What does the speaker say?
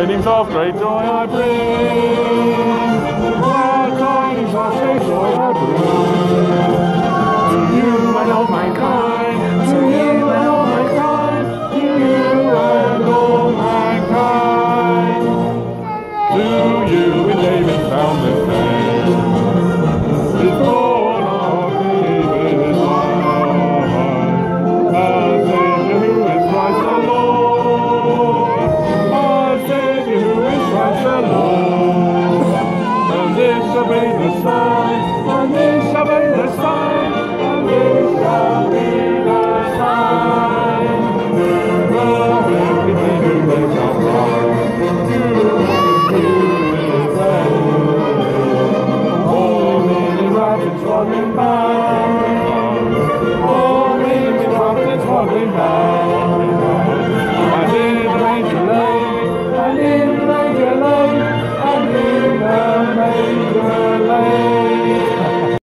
tidings of great joy I bring. Glad tidings of great joy I bring. To you and all mankind, You in David found David's line. A Savior who is Christ the Savior who is Christ the. And this shall be the sign, running by,